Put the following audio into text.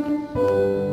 To